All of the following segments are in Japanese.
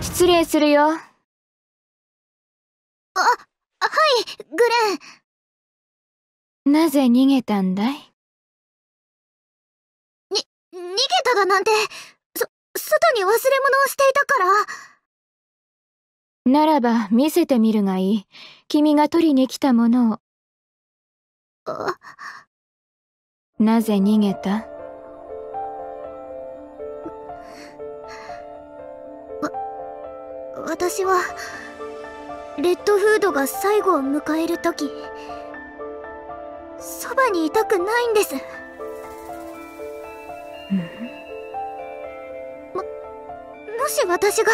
失礼するよ。あ、はい、グレン。なぜ逃げたんだい？に、逃げただなんて、そ、外に忘れ物をしていたから。ならば、見せてみるがいい。君が取りに来たものを。なぜ逃げた？私はレッドフードが最後を迎える時そばにいたくないんです。ももし私が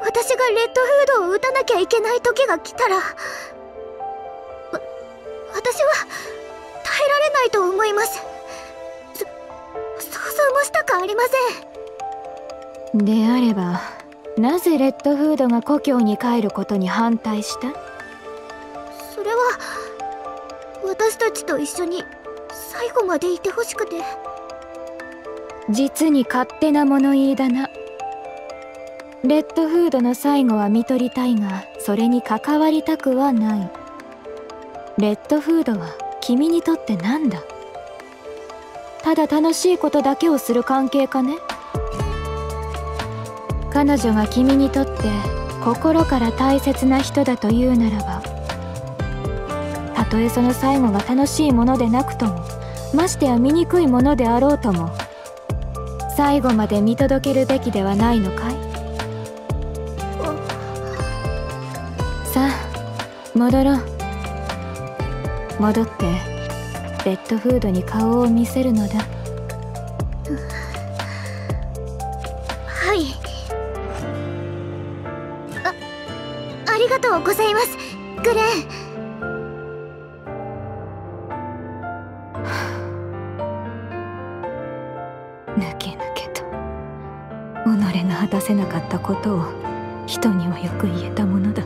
私がレッドフードを撃たなきゃいけない時が来たらわ私は耐えられないと思います。そ想像もしたくありません。であればなぜレッドフードが故郷に帰ることに反対した？それは私たちと一緒に最後までいてほしくて。実に勝手な物言いだな。レッドフードの最後は見取りたいがそれに関わりたくはない。レッドフードは君にとって何だ？ただ楽しいことだけをする関係かね？彼女が君にとって心から大切な人だというならばたとえその最後が楽しいものでなくともましてや醜いものであろうとも最後まで見届けるべきではないのかい？さあ戻ろう。戻ってレッドフードに顔を見せるのだ。りがとうございます。グレン。ぬけぬけと。己が果たせなかったことを人にはよく言えたものだ。